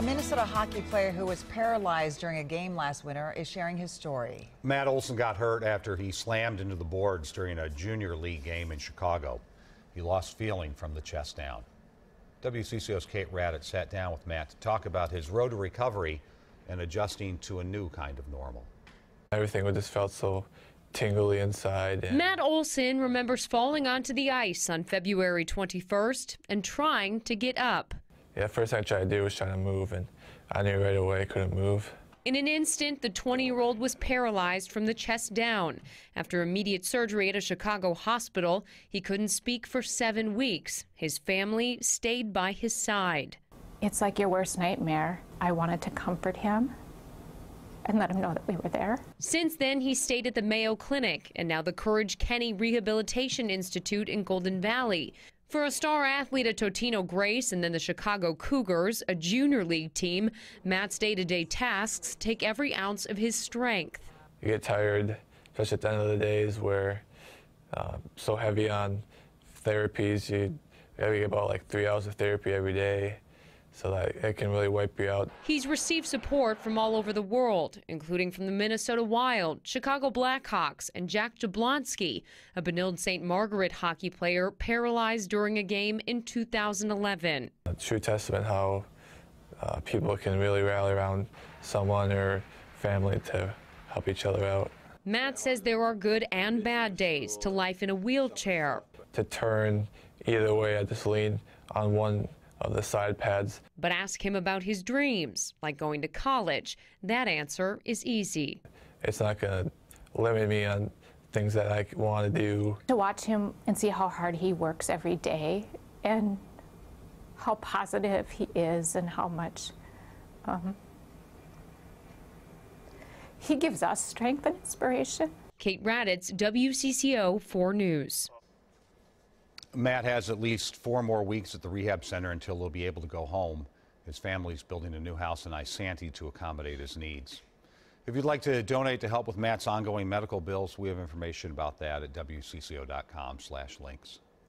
A Minnesota hockey player who was paralyzed during a game last winter is sharing his story. Matt Olson got hurt after he slammed into the boards during a junior league game in Chicago. He lost feeling from the chest down. WCCO's Kate Raddatz sat down with Matt to talk about his road to recovery and adjusting to a new kind of normal. Everything just felt so tingly inside. and- Matt Olson remembers falling onto the ice on February 21st and trying to get up. Yeah, first thing I tried to do was trying to move, and I knew right away I couldn't move. In an instant, the 20 year old was paralyzed from the chest down. After immediate surgery at a Chicago hospital, he couldn't speak for seven weeks. His family stayed by his side. It's like your worst nightmare. I wanted to comfort him and let him know that we were there. Since then, he stayed at the Mayo Clinic and now the Courage Kenny Rehabilitation Institute in Golden Valley. For a star athlete at Totino Grace and then the Chicago Cougars, a junior league team, Matt's day to day tasks take every ounce of his strength. You get tired, especially at the end of the days where uh, so heavy on therapies. You gotta get about like three hours of therapy every day, so that it can really wipe you out. He's received support from all over the world, including from the Minnesota Wild, Chicago Blackhawks, and Jack Jablonski, a Benilde St. Margaret hockey player paralyzed during a game in 2011. A true testament how uh, people can really rally around someone or family to help each other out. Matt says there are good and bad days to life in a wheelchair, To turn either way, I just lean on one of the side pads. but ask him about his dreams, like going to college. That answer is easy. It's not going to limit me on things that I want to do. To watch him and see how hard he works every day and how positive he is and how much um, he gives us strength and inspiration. Kate Raddatz, WCCO 4 News. Matt has at least four more weeks at the rehab center until he'll be able to go home. His family's building a new house in Isanti to accommodate his needs. If you'd like to donate to help with Matt's ongoing medical bills, we have information about that at wcco.com/links.